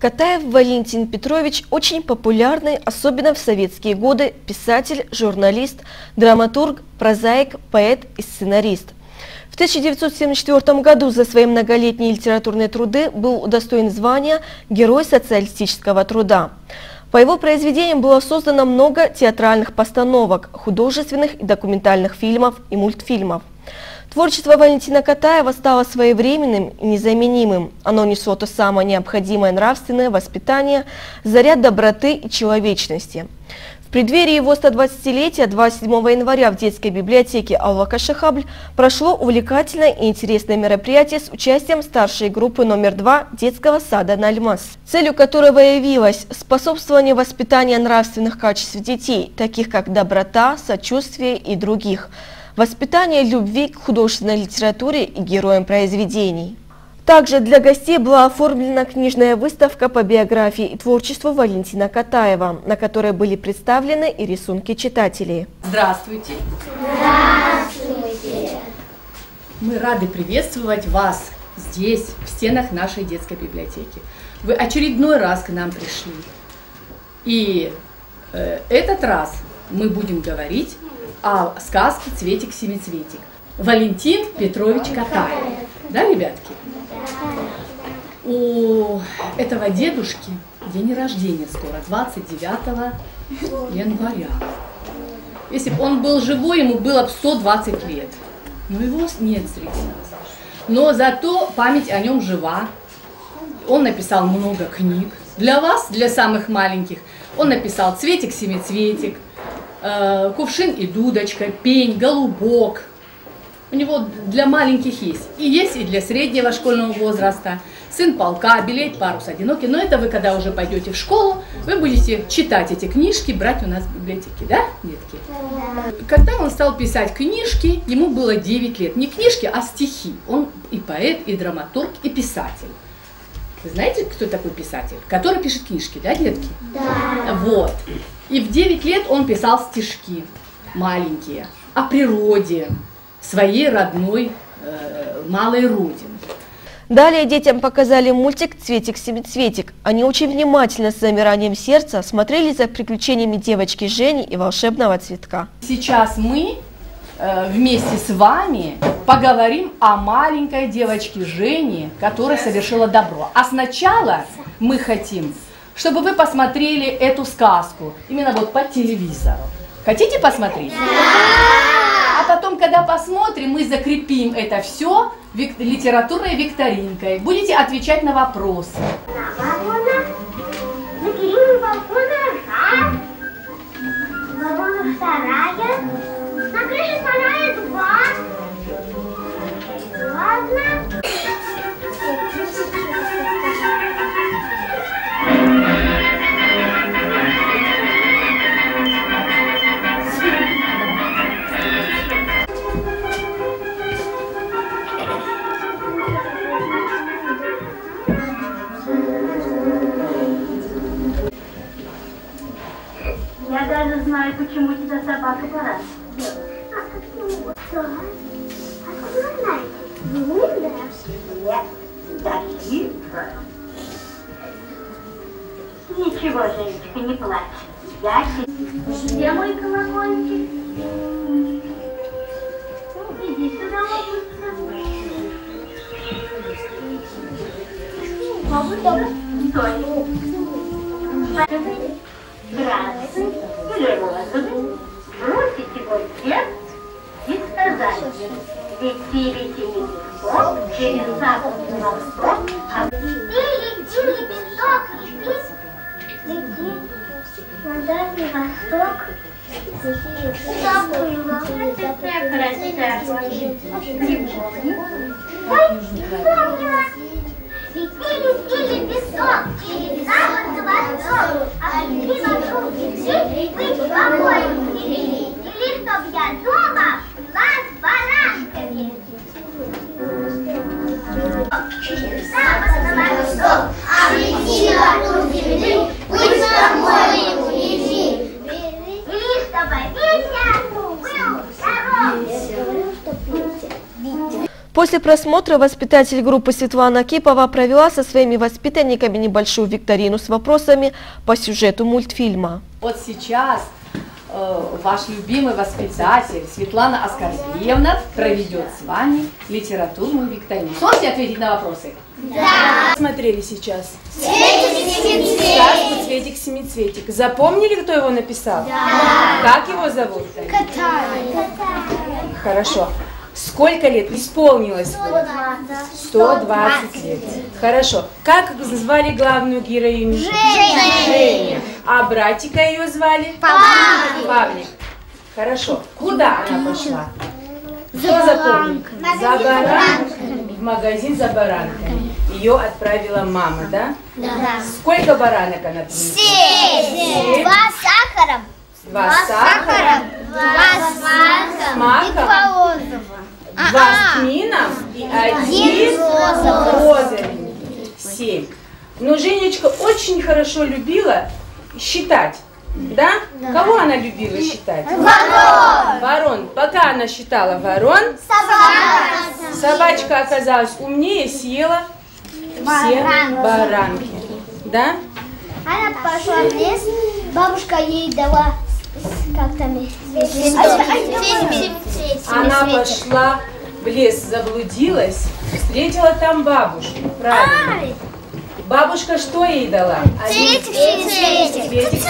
Катаев Валентин Петрович очень популярный, особенно в советские годы, писатель, журналист, драматург, прозаик, поэт и сценарист. В 1974 году за свои многолетние литературные труды был удостоен звания Герой социалистического труда. По его произведениям было создано много театральных постановок, художественных и документальных фильмов и мультфильмов. Творчество Валентина Катаева стало своевременным и незаменимым. Оно несло то самое необходимое нравственное воспитание, заряд доброты и человечности. В преддверии его 120-летия 27 января в детской библиотеке Аллака Шахабль прошло увлекательное и интересное мероприятие с участием старшей группы номер 2 детского сада Нальмас, целью которого явилось способствование воспитания нравственных качеств детей, таких как доброта, сочувствие и других – воспитание любви к художественной литературе и героям произведений. Также для гостей была оформлена книжная выставка по биографии и творчеству Валентина Катаева, на которой были представлены и рисунки читателей. Здравствуйте! Здравствуйте! Мы рады приветствовать вас здесь, в стенах нашей детской библиотеки. Вы очередной раз к нам пришли. И э, этот раз мы будем говорить о сказке «Цветик-семицветик». Валентин Петрович Катаев. Да, ребятки? У этого дедушки день рождения скоро, 29 января. Если бы он был живой, ему было бы 120 лет. Но его нет среди нас. Но зато память о нем жива. Он написал много книг. Для вас, для самых маленьких, он написал «Цветик-семицветик», э, кувшин и дудочка, пень, голубок. У него для маленьких есть. И есть и для среднего школьного возраста. Сын полка, билет, парус одинокий. Но это вы, когда уже пойдете в школу, вы будете читать эти книжки, брать у нас в библиотеке, да, детки? Когда он стал писать книжки, ему было 9 лет. Не книжки, а стихи. Он и поэт, и драматург, и писатель. Вы знаете, кто такой писатель? Который пишет книжки, да, детки? Да. Вот. И в 9 лет он писал стишки маленькие о природе своей родной э, малой родины. Далее детям показали мультик «Цветик-семицветик». Они очень внимательно, с замиранием сердца, смотрели за приключениями девочки Жени и волшебного цветка. Сейчас мы э, вместе с вами поговорим о маленькой девочке Жене, которая совершила добро. А сначала мы хотим чтобы вы посмотрели эту сказку, именно вот по телевизору. Хотите посмотреть? Да! А потом, когда посмотрим, мы закрепим это все литературной викторинкой. Будете отвечать на вопросы. Ничего, Женечка, не плачь. Я Где мой колокольчик? Иди сюда. Стой. Здравствуй розовый, бросить его в и сказать, ведь ты лети лепесток через запад на восток, а ты лети лепесток, лети, лети на дальний восток. Забыла. Ой, вспомнила. Лети, лети лепесток через запад на восток, а ты вокруг земли быть покоем или, или чтоб я дома была с баранками. После просмотра воспитатель группы Светлана Кипова провела со своими воспитанниками небольшую викторину с вопросами по сюжету мультфильма. Вот сейчас ваш любимый воспитатель Светлана Оскарбиевна проведет с вами литературную викторину. Сможете ответить на вопросы? Смотрели сейчас. Сказку «Цветик семицветик». Запомнили, кто его написал? Да. Как его зовут? Хорошо. Сколько лет исполнилось? 120 лет. Хорошо. Как звали главную героиню? Женя. А братика ее звали? Павлик. Павлик. Хорошо. Куда она пошла? Кто запомнил? За баранками. В магазин за баранками. Ее отправила мама, да? Да. Сколько баранок она принесла? Семь. Два с сахаром. Два с сахаром, Два с с маком. Маком, два с тмином и один розовый. Семь. Но Женечка очень хорошо любила считать. Да? Кого она любила считать? Ворон. Ворон. Пока она считала ворон, собачка оказалась умнее, съела все баранки. Да? Она пошла в лес, бабушка ей дала как там Она пошла в лес, заблудилась, встретила там бабушку. Правильно. Бабушка что ей дала? Цветик, цветик семицветик.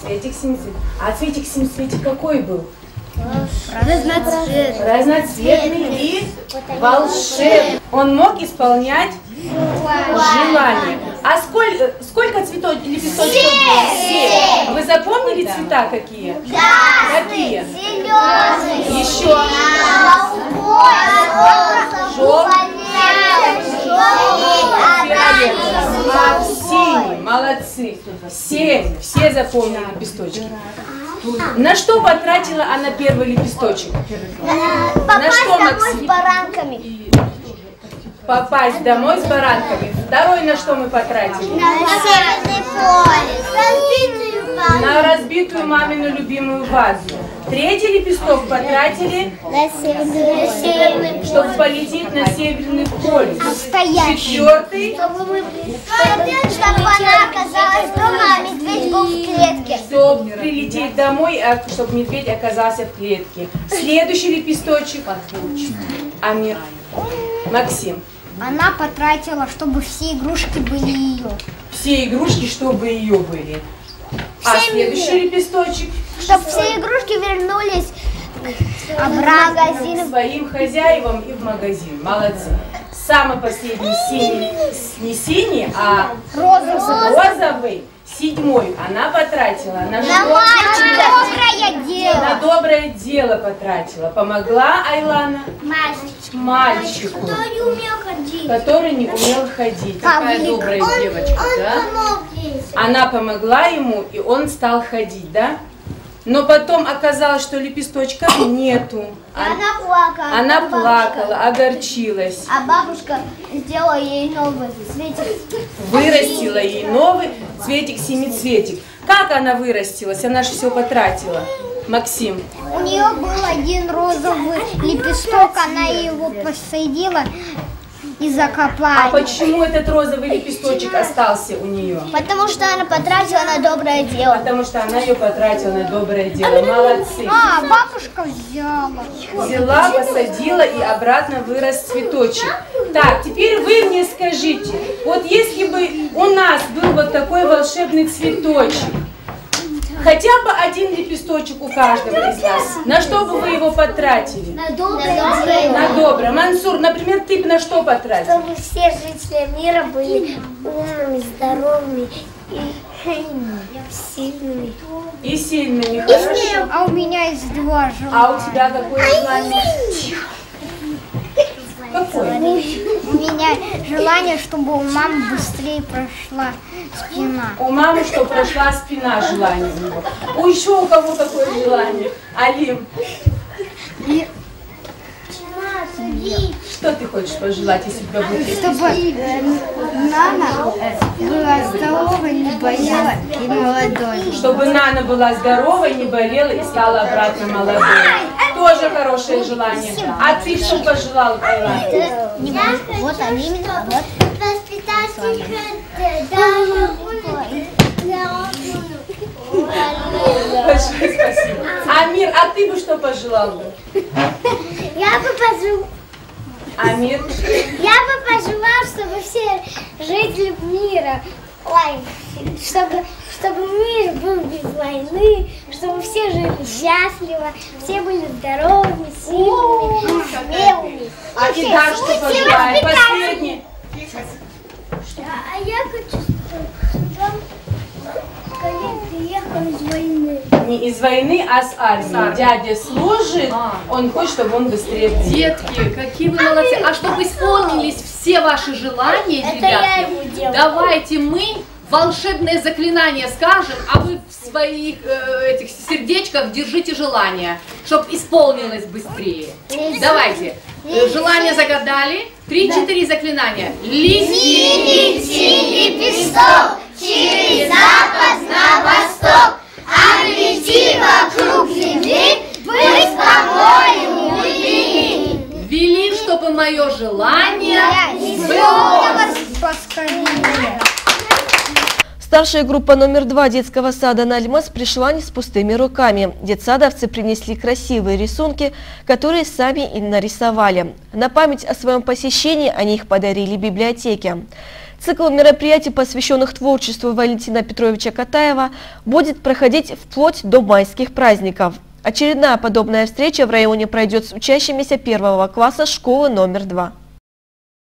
Цветик семицветик. А цветик семицветик какой был? Разноцветный и волшебный. Он мог исполнять желания. А сколько, сколько цветов, лепесточков? Семь. Вы запомнили цвета какие? Да. Какие? Зеленый, Еще. Фиолетовый. А, синий. Молодцы. Семь. Все запомнили лепесточки. На что потратила она первый лепесточек? На что, домой с Максим? баранками. Попасть домой с баранками. Второй на что мы потратили? На северный поле. Разбитую На разбитую мамину любимую вазу. Третий лепесток потратили, На северный чтобы полететь на Северный полюс. Настоящий. Четвертый, Чтобы она оказалась дома, а медведь был в клетке. чтобы прилететь домой, а чтобы медведь оказался в клетке. Следующий лепесточек. Амир. Максим. Она потратила, чтобы все игрушки были ее. Все игрушки, чтобы ее были. А Всем следующий лепесточек Чтобы все игрушки вернулись обратно в магазин. своим хозяевам и в магазин. Молодцы. Самый последний синий, не синий, а Розовый. розовый, седьмой, она потратила на На что? мальчика. Доброе На дело. доброе дело потратила. Помогла Айлана Мальчик. мальчику, не умел ходить. который не умел ходить. Такая добрая девочка, да? помог ей. Она помогла ему, и он стал ходить, да? Но потом оказалось, что лепесточков нету. Она, Она плакала. она бабушка. плакала, огорчилась. А бабушка сделала ей новый цветик. Вырастила ей новый цветик-семицветик. Как она вырастилась? Она же все потратила. Максим, У нее был один розовый лепесток, она его посадила и а закопала. почему этот розовый лепесточек остался у нее? Потому что она потратила на доброе дело. Потому что она ее потратила на доброе дело. Молодцы. А, бабушка взяла. Взяла, посадила и обратно вырос цветочек. Так, теперь вы мне скажите, вот если бы у нас был вот такой волшебный цветочек, хотя бы один лепесточек у каждого из нас, на что бы вы его потратили? На доброе. На доброе. Мансур, например, ты бы на что потратил? Чтобы все жители мира были умными, здоровыми и сильными. И сильными, хорошо. А у меня есть два А у тебя какое желание? Какое? У меня желание, чтобы у мамы быстрее прошла спина. У мамы, что прошла спина желание у него. У еще у кого какое желание? Алим, что ты хочешь пожелать, если тебя будет Чтобы Нана была здоровой, не болела и молодой. Чтобы Нана была здоровой, не болела и стала обратно молодой. Тоже хорошее желание. А ты что пожелал, Айла? Вот они именно, вот. Воспитатель даже Большое спасибо. Амир, а ты бы что пожелал бы? Я бы пожелала, Амир? я бы пожелала, чтобы все жители мира, ой, чтобы, чтобы мир был без войны, чтобы все жили счастливо, все были здоровыми, сильными, смелыми. А все- да, что воспитательные. Последний. А я хочу, чтобы скорее приехал из войны. Не из войны, а с армии. Дядя служит, он хочет, чтобы он быстрее. Детки, какие вы молодцы. А чтобы исполнились все ваши желания, ребятки, делаю. давайте мы волшебное заклинание скажем, а вы в своих э, этих сердечках держите желание, чтобы исполнилось быстрее. Давайте. Э, Желание загадали. Три-четыре заклинания. Лисий, синий песок, через запад на восток, облети вокруг земли, быть по-моему любви. вели, чтобы мое желание Старшая группа номер два детского сада «Нальмас» пришла не с пустыми руками. Детсадовцы принесли красивые рисунки, которые сами и нарисовали. На память о своем посещении они их подарили библиотеке. Цикл мероприятий, посвященных творчеству Валентина Петровича Катаева, будет проходить вплоть до майских праздников. Очередная подобная встреча в районе пройдет с учащимися первого класса школы номер два.